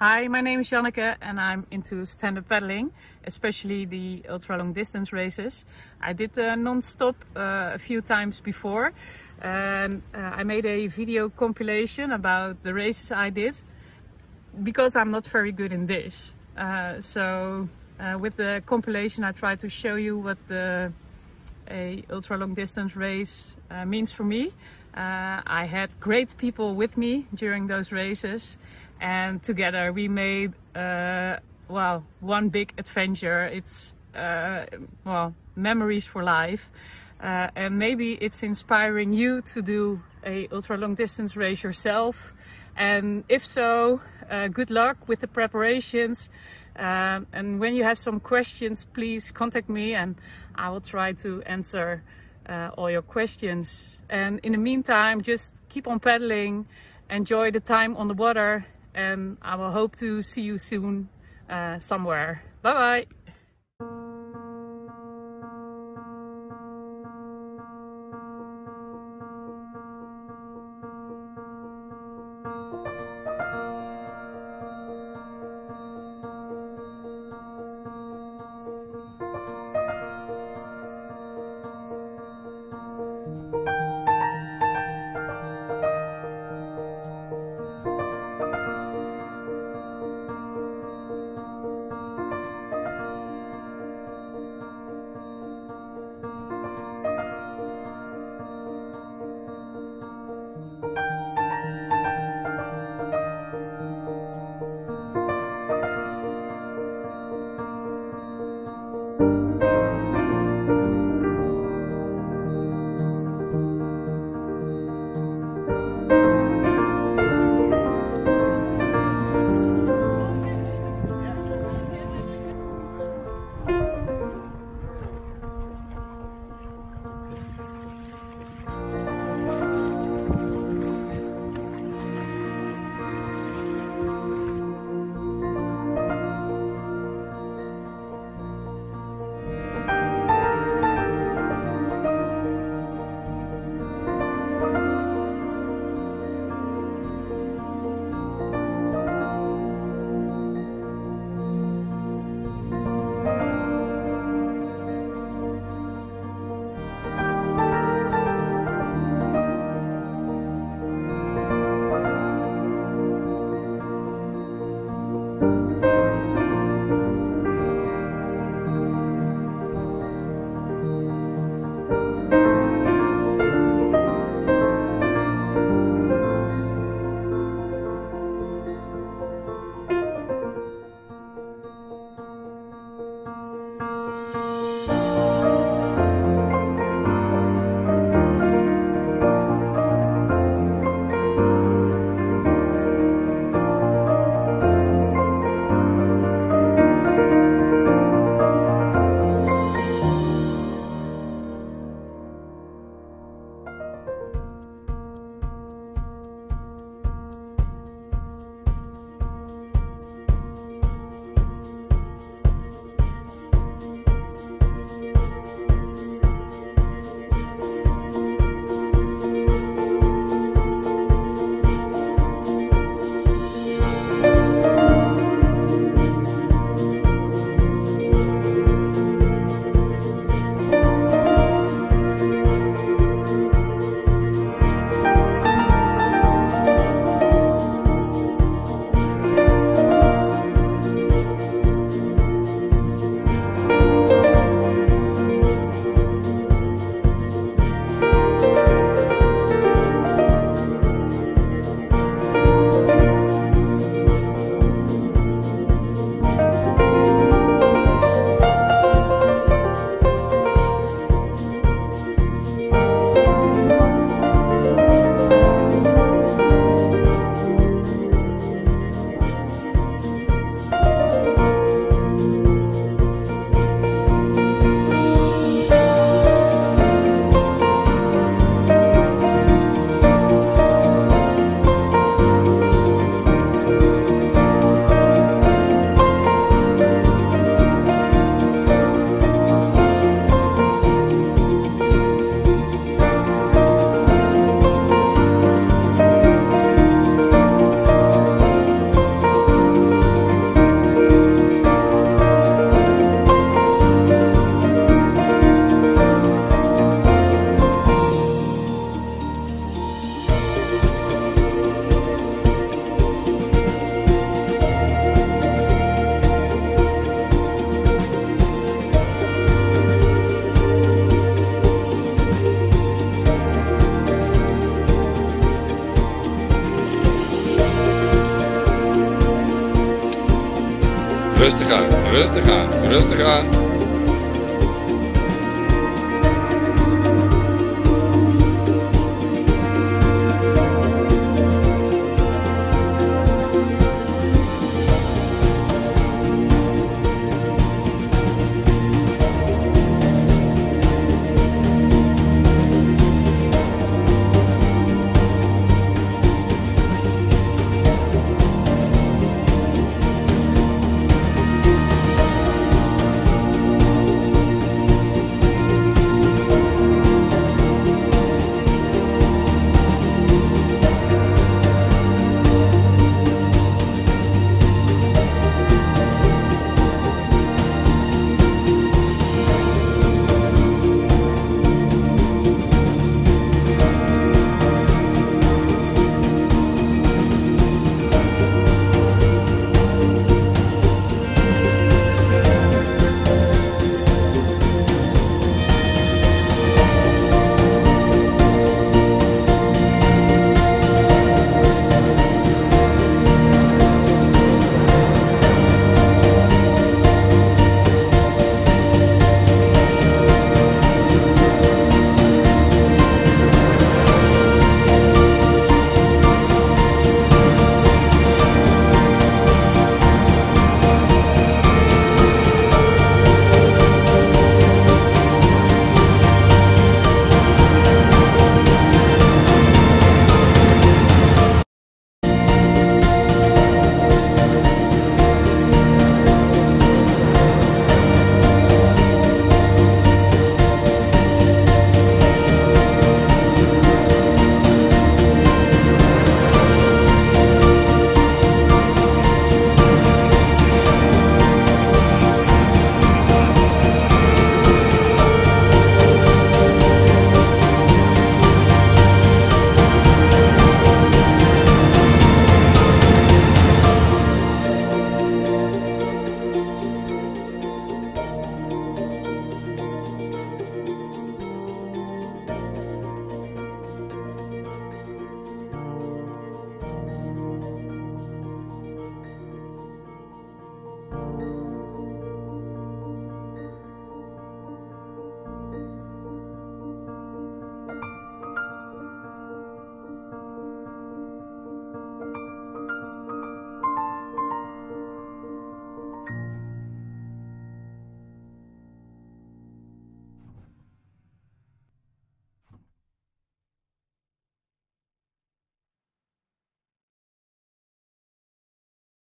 Hi, my name is Janneke and I'm into stand-up paddling, especially the ultra-long distance races. I did uh, non-stop uh, a few times before and uh, I made a video compilation about the races I did because I'm not very good in this. Uh, so uh, with the compilation I try to show you what the, a ultra-long distance race uh, means for me. I had great people with me during those races and together we made uh, well one big adventure. It's uh, well memories for life. Uh, and maybe it's inspiring you to do a ultra long distance race yourself. And if so uh, good luck with the preparations. Um, and when you have some questions please contact me and I will try to answer uh, all your questions. And in the meantime just keep on paddling. Enjoy the time on the water and I will hope to see you soon uh, somewhere. Bye bye! Rustig aan, rustig aan, rustig aan.